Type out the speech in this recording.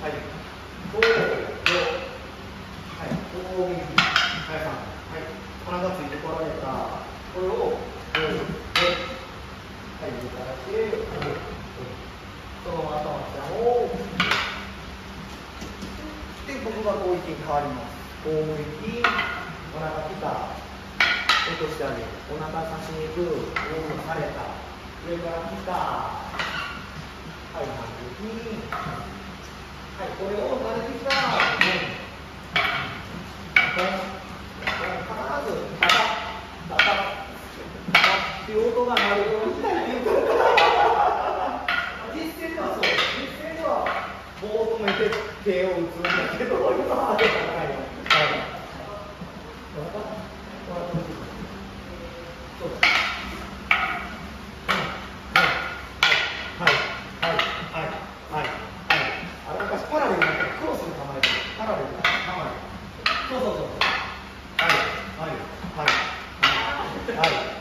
はい5、4、はい、大右、はい、3、はい、体ついてこられた、これを5、で、はい、上から来て、そのまま頭ちゃんを、で、僕がこう一気に変わります。こう向き、お腹来た、落としてあげる。お腹差しに行く、オームされた、上から来た、はい、反撃。手を打つん。だけど、今はではない。はい。はい。はい。はい。はい。はい。